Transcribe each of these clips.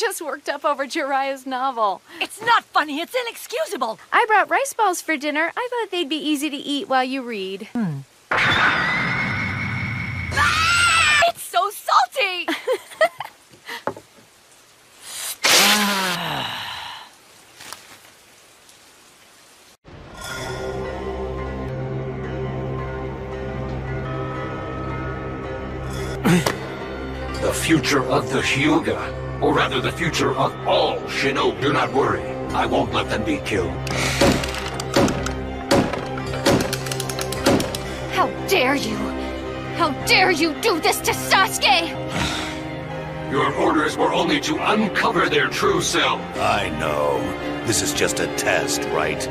just worked up over Jiraiya's novel. It's not funny, it's inexcusable. I brought rice balls for dinner. I thought they'd be easy to eat while you read. Hmm. Ah, it's so salty! The future of the Hyuga, or rather the future of all Shinobi. Do not worry, I won't let them be killed. How dare you! How dare you do this to Sasuke! Your orders were only to uncover their true self. I know. This is just a test, right?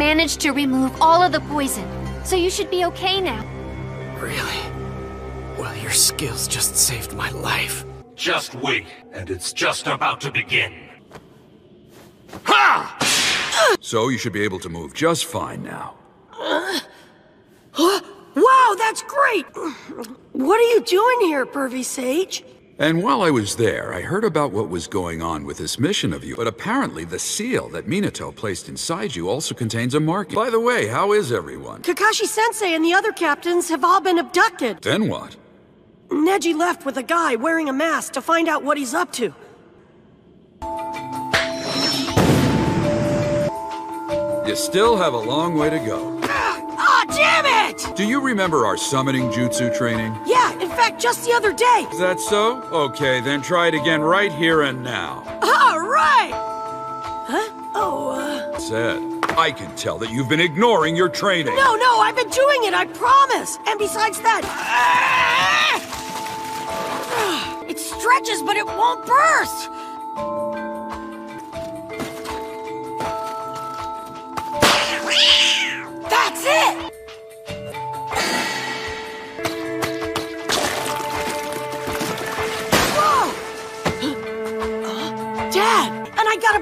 Managed to remove all of the poison, so you should be okay now. Really? Well, your skills just saved my life. Just wait, and it's just about to begin. Ha! So you should be able to move just fine now. Wow, that's great! What are you doing here, Pervy Sage? And while I was there, I heard about what was going on with this mission of you, but apparently the seal that Minato placed inside you also contains a marking. By the way, how is everyone? Kakashi Sensei and the other captains have all been abducted. Then what? Neji left with a guy wearing a mask to find out what he's up to. You still have a long way to go. Ah, damn it! Do you remember our summoning jutsu training? Yeah, just the other day. Is that so? Okay, then try it again right here and now. All right! Huh? Oh, uh... Said, I can tell that you've been ignoring your training. No, no, I've been doing it, I promise! And besides that... Ah! It stretches, but it won't burst!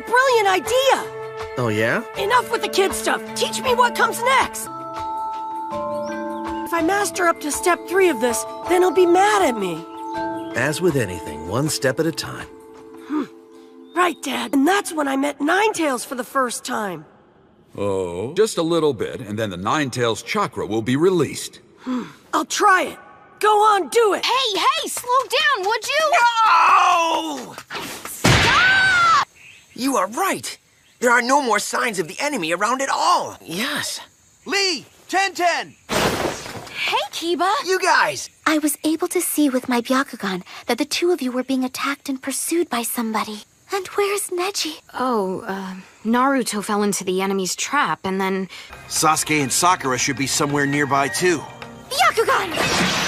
Brilliant idea! Oh, yeah? Enough with the kid stuff. Teach me what comes next. If I master up to step three of this, then he'll be mad at me. As with anything, one step at a time. Hmm. Right, Dad. And that's when I met Nine Tails for the first time. Oh? Just a little bit, and then the Nine Tails chakra will be released. Hmm. I'll try it. Go on, do it. Hey, hey, slow down, would you? Oh! You are right. There are no more signs of the enemy around at all. Yes. Lee, Ten Ten, Hey, Kiba! you guys. I was able to see with my Byakugan that the two of you were being attacked and pursued by somebody. And where's Neji? Oh, uh, Naruto fell into the enemy's trap and then. Sasuke and Sakura should be somewhere nearby too. Byakugan!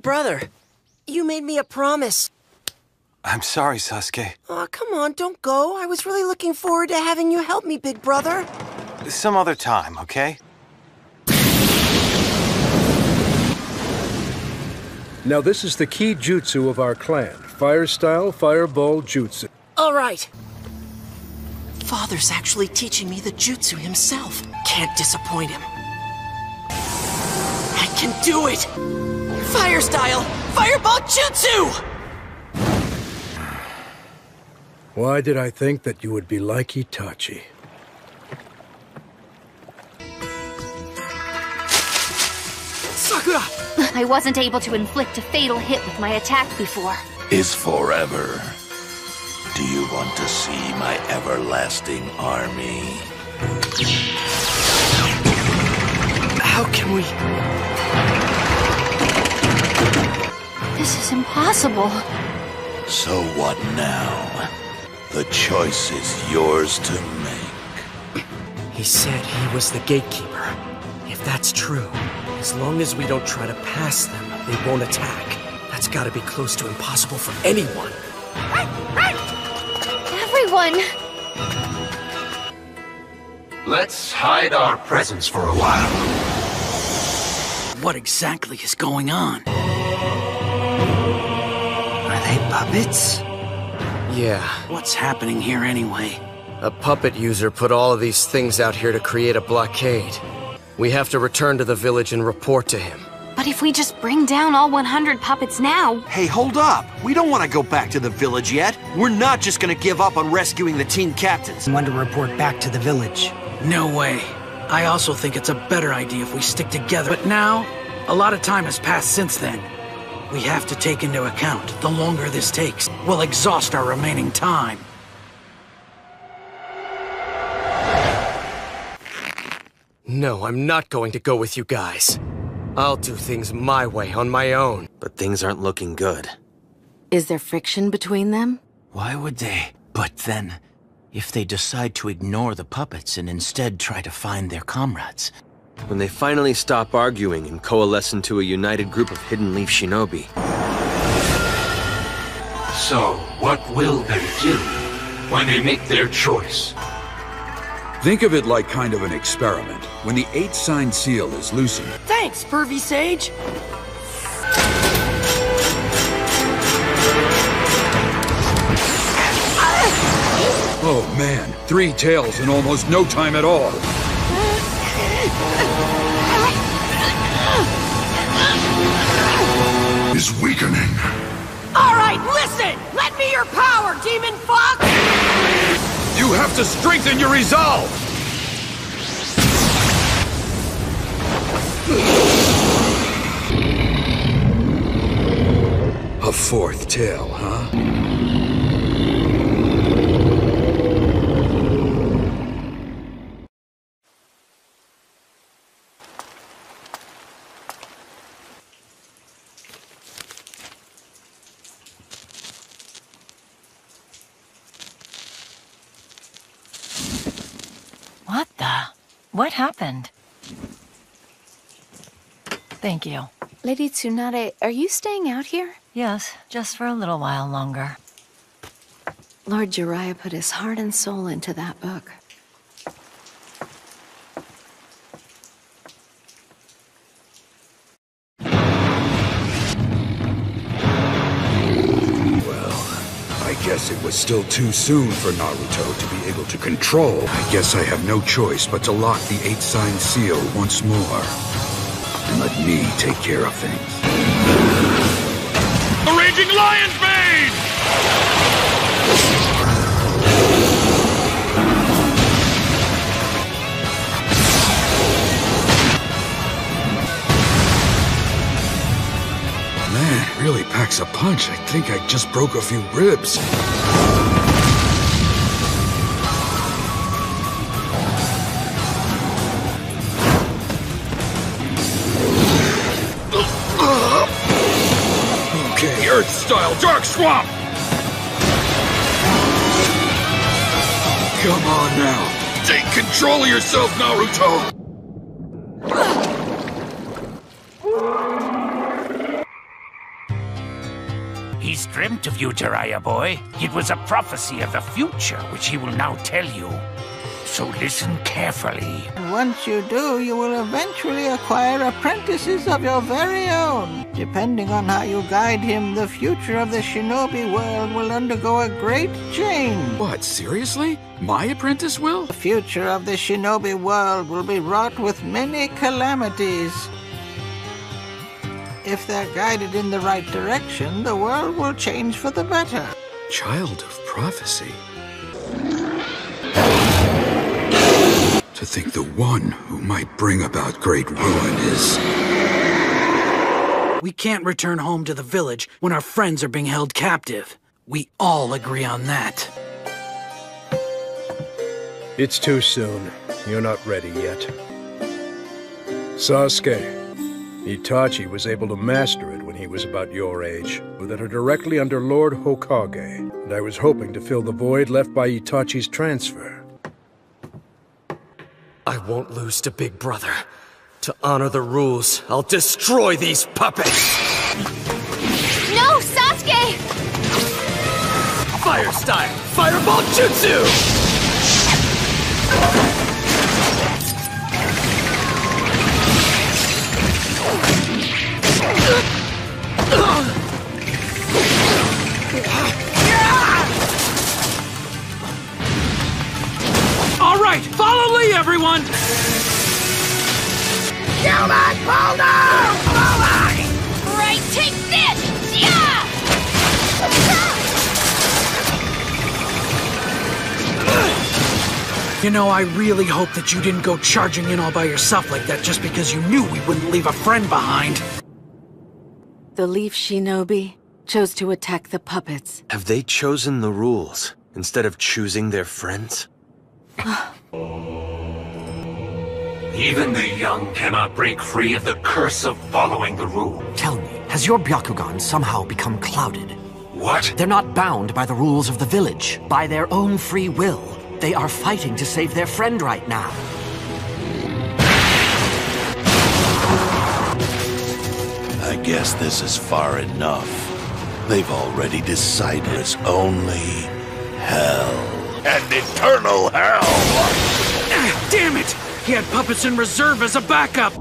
Brother, you made me a promise. I'm sorry, Sasuke. Aw, come on, don't go. I was really looking forward to having you help me, big brother. Some other time, okay? Now this is the key jutsu of our clan. Fire style, fireball jutsu. All right. Father's actually teaching me the jutsu himself. Can't disappoint him. I can do it! Fire style! Fireball jutsu! Why did I think that you would be like Itachi? Sakura! I wasn't able to inflict a fatal hit with my attack before. Is forever. Do you want to see my everlasting army? How can we. This is impossible. So what now? The choice is yours to make. He said he was the gatekeeper. If that's true, as long as we don't try to pass them, they won't attack. That's gotta be close to impossible for anyone. Everyone! Let's hide our presence for a while. What exactly is going on? Are they puppets? Yeah. What's happening here anyway? A puppet user put all of these things out here to create a blockade. We have to return to the village and report to him. But if we just bring down all 100 puppets now... Hey, hold up! We don't want to go back to the village yet. We're not just gonna give up on rescuing the team captains. I want to report back to the village. No way. I also think it's a better idea if we stick together. But now, a lot of time has passed since then. We have to take into account the longer this takes, we'll exhaust our remaining time. No, I'm not going to go with you guys. I'll do things my way, on my own. But things aren't looking good. Is there friction between them? Why would they? But then, if they decide to ignore the puppets and instead try to find their comrades? When they finally stop arguing and coalesce into a united group of Hidden Leaf Shinobi. So, what will they do when they make their choice? Think of it like kind of an experiment. When the eight-sign seal is loosened, Thanks, Pervy Sage. Oh man, three tails in almost no time at all. Is weakening. All right, listen! Let me your power, demon fox! You have to strengthen your resolve! A fourth tail, huh? What the? What happened? Thank you. Lady Tsunade, are you staying out here? Yes, just for a little while longer. Lord Jiraiya put his heart and soul into that book. Was still too soon for Naruto to be able to control. I guess I have no choice but to lock the eight-sign seal once more. And let me take care of things. The Raging Lion's Mane! Man, really packs a punch. I think I just broke a few ribs. Okay, Earth style Dark Swamp! Come on now. Take control of yourself, Naruto! He's dreamt of you, Jiraiya boy. It was a prophecy of the future, which he will now tell you. So listen carefully. Once you do, you will eventually acquire apprentices of your very own. Depending on how you guide him, the future of the shinobi world will undergo a great change. What, seriously? My apprentice will? The future of the shinobi world will be wrought with many calamities. If they're guided in the right direction, the world will change for the better. Child of prophecy. To think the one who might bring about great ruin is. We can't return home to the village when our friends are being held captive. We all agree on that. It's too soon. You're not ready yet. Sasuke, Itachi was able to master it when he was about your age, but that are directly under Lord Hokage, and I was hoping to fill the void left by Itachi's transfer. I won't lose to Big Brother. To honor the rules, I'll destroy these puppets! No, Sasuke! Fire style! Fireball Jutsu! All right, follow Lee, everyone! Human boulder! Forward! Right, take this! Yeah! You know, I really hope that you didn't go charging in all by yourself like that just because you knew we wouldn't leave a friend behind. The Leaf Shinobi chose to attack the puppets. Have they chosen the rules instead of choosing their friends? Oh. Even the young cannot break free of the curse of following the rule. Tell me, has your Byakugan somehow become clouded? What? They're not bound by the rules of the village. By their own free will, they are fighting to save their friend right now. I guess this is far enough. They've already decided it's only hell. And eternal hell! Ah, damn it! He had puppets in reserve as a backup!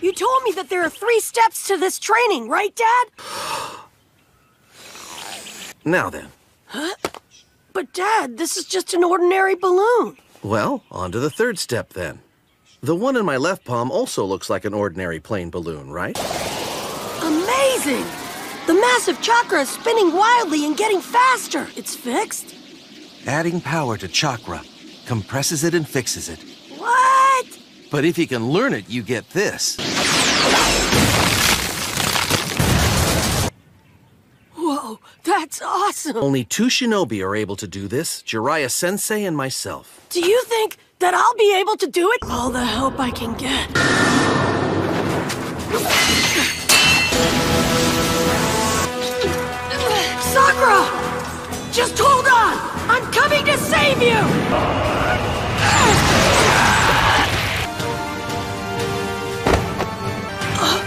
You told me that there are three steps to this training, right, Dad? Now then. Huh? But, Dad, this is just an ordinary balloon. Well, on to the third step then. The one in my left palm also looks like an ordinary plain balloon, right? Amazing! The massive chakra is spinning wildly and getting faster. It's fixed. Adding power to chakra compresses it and fixes it. What? But if you can learn it, you get this. Whoa, that's awesome. Only two shinobi are able to do this Jiraiya Sensei and myself. Do you think that I'll be able to do it? All the help I can get. Just hold on! I'm coming to save you! Uh,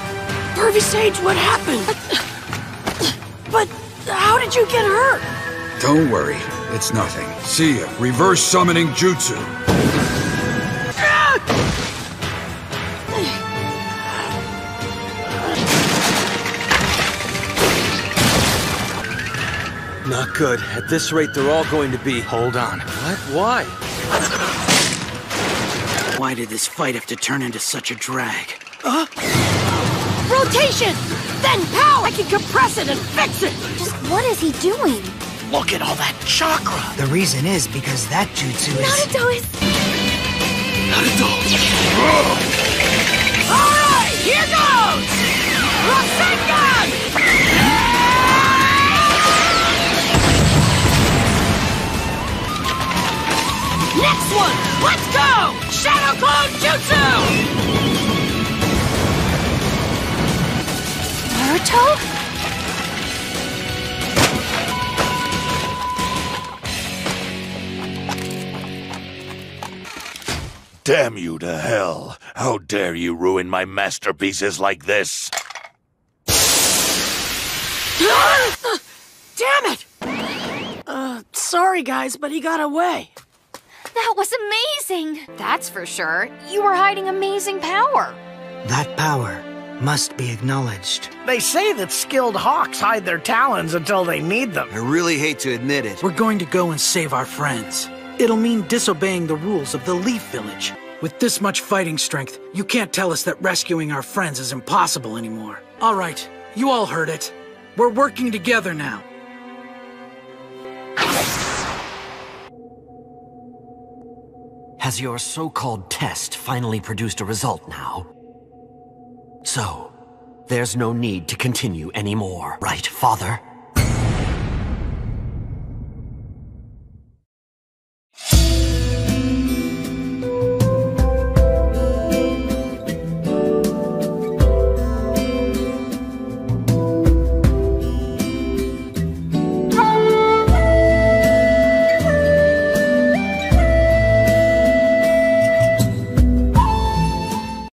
Pervy Sage, what happened? But how did you get hurt? Don't worry, it's nothing. See ya. Reverse summoning jutsu. Not good. At this rate, they're all going to be. Hold on. What? Why? Why did this fight have to turn into such a drag? Huh? Rotation! Then pow! I can compress it and fix it! Just what is he doing? Look at all that chakra! The reason is because that jutsu is... Naruto is... Naruto! Alright, here goes! Rasengan! Next one! Let's go! Shadow Clone Jutsu! Naruto? Damn you to hell! How dare you ruin my masterpieces like this? Damn it! Uh, sorry guys, but he got away. That was amazing! That's for sure. You were hiding amazing power. That power must be acknowledged. They say that skilled hawks hide their talons until they need them. I really hate to admit it. We're going to go and save our friends. It'll mean disobeying the rules of the Leaf Village. With this much fighting strength, you can't tell us that rescuing our friends is impossible anymore. All right, you all heard it. We're working together now. Has your so-called test finally produced a result now? So, there's no need to continue anymore, right, Father?